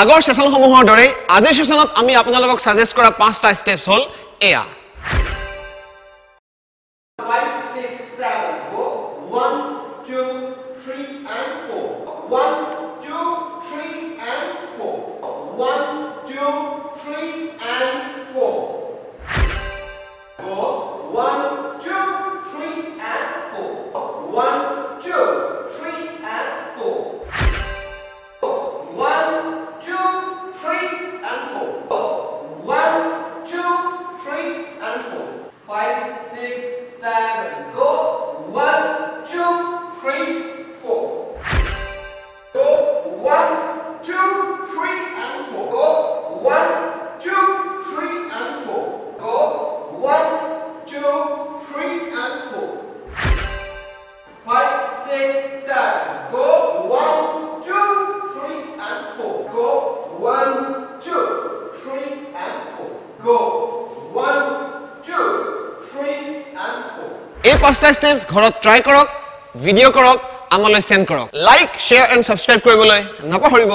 আগৰ ছেশ্যনসমূহৰ দৰে আজিৰ ছেশ্যনত আমি আপোনালোকক ছাজেষ্ট কৰা পাঁচটা ষ্টেপছ হ'ল এয়া. One, two, three, and seven. Go. One, two, three, and four. Go. One, two, three, and four. Go. One, two, three, and four. এই পাঁচটা ষ্টেপছ ঘৰত ট্ৰাই কৰক ভিডিঅ' কৰক আমালৈ চেণ্ড কৰক লাইক শ্বেয়াৰ এণ্ড ছাবস্ক্ৰাইব কৰিবলৈ নাপাহৰিব